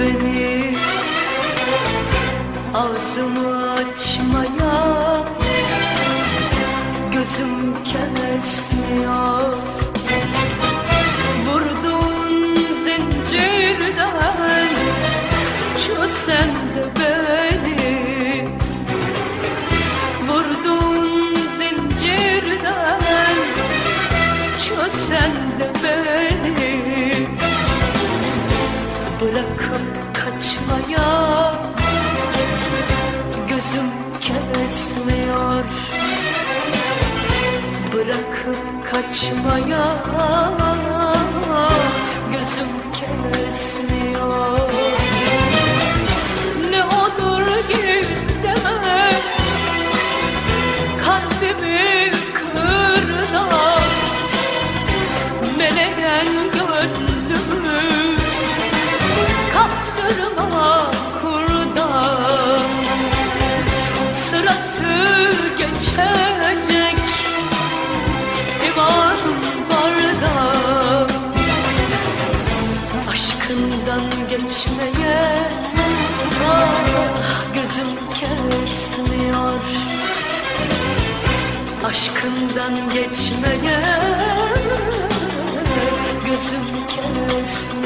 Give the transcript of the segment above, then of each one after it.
beni. Ağzımı açmaya Gözüm kesmiyor. Vurduğun zincirden Çözen de beni. Vurduğun zincirden Çözen de kesmiyor. Bırakıp kaçmaya Gözüm geçecek İmanım var da Aşkından geçmeye Ah gözüm kesmiyor. Aşkından geçmeye Gözüm kesmiyor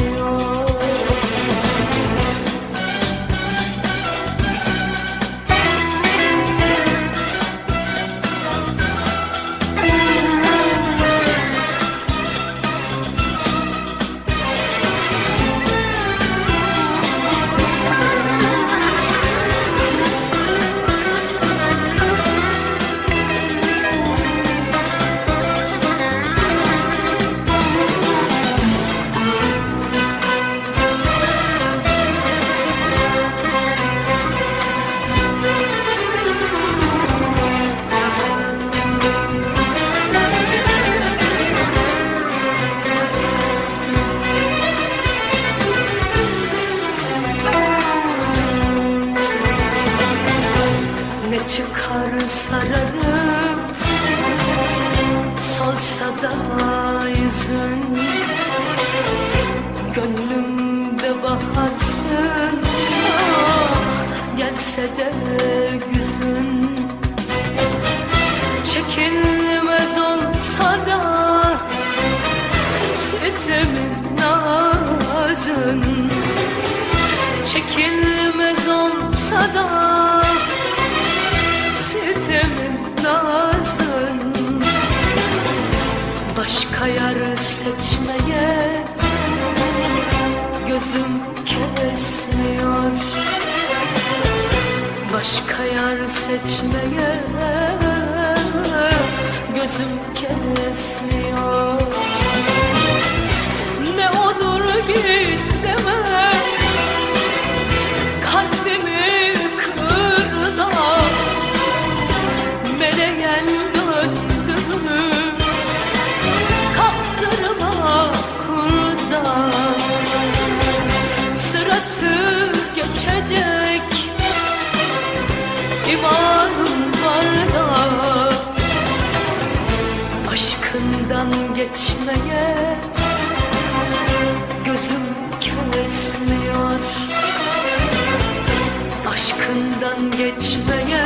Solsa da yüzün Gönlümde baharsın. Ah, Gelse de güzün. Çekilmez olsa da Sitemin nazın Çekilmez olsa da Başka yer seçmeye Gözüm kesmiyor. Başka yer seçmeye Gözüm kesmiyor Aşkından geçmeye Gözüm kesmiyor Aşkından geçmeye